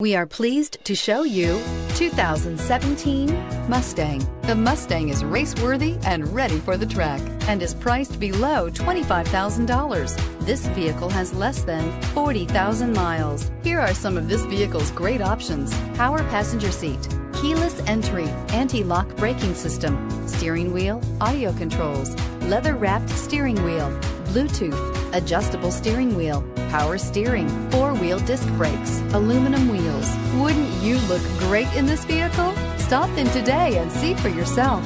We are pleased to show you 2017 Mustang. The Mustang is race-worthy and ready for the track and is priced below $25,000. This vehicle has less than 40,000 miles. Here are some of this vehicle's great options. Power passenger seat, keyless entry, anti-lock braking system, steering wheel, audio controls, leather-wrapped steering wheel, Bluetooth, adjustable steering wheel, power steering, four-wheel disc brakes, aluminum wheels. Wouldn't you look great in this vehicle? Stop in today and see for yourself.